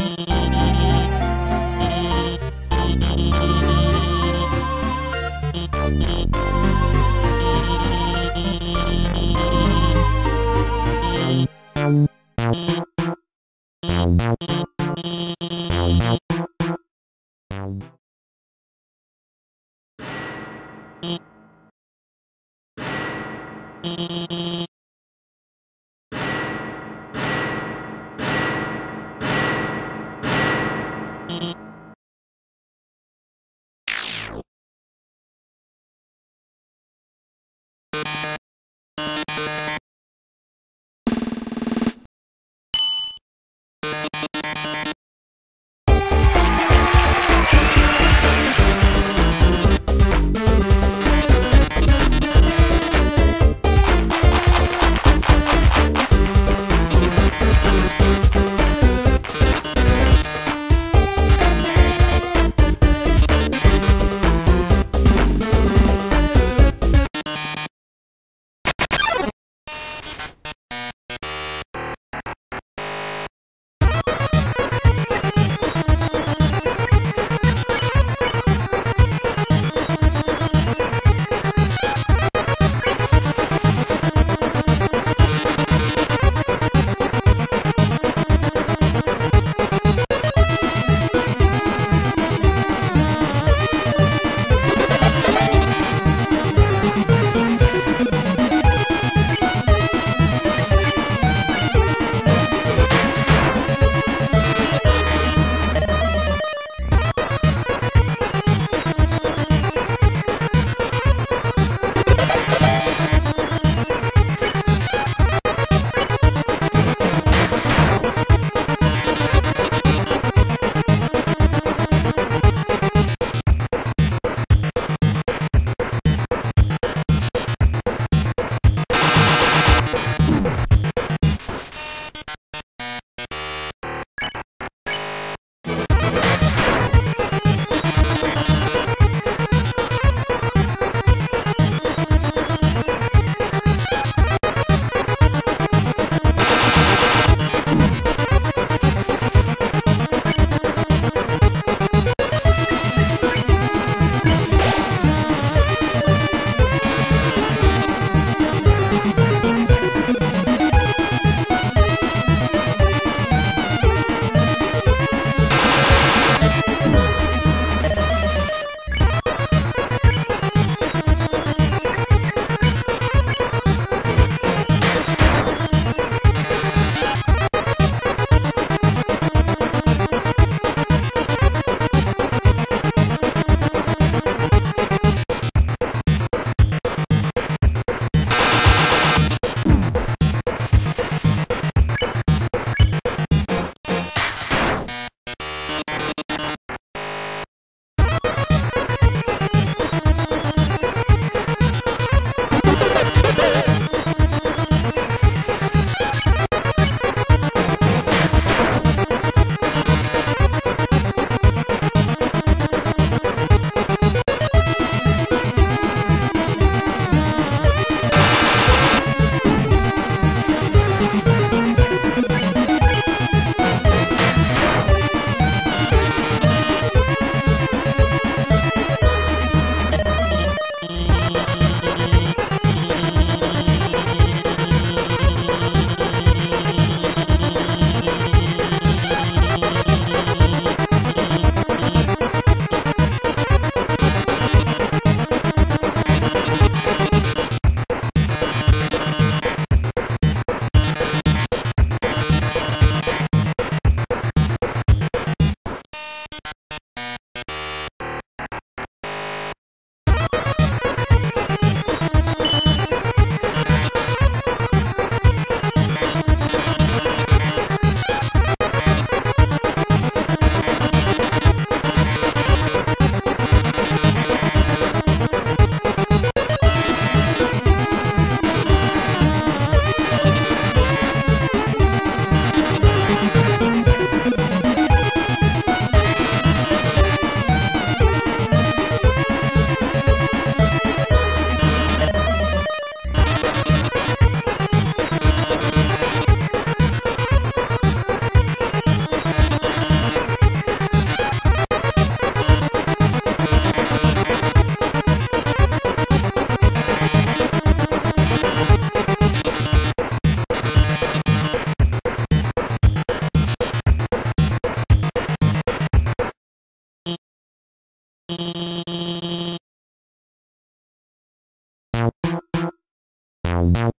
Bye. Bye.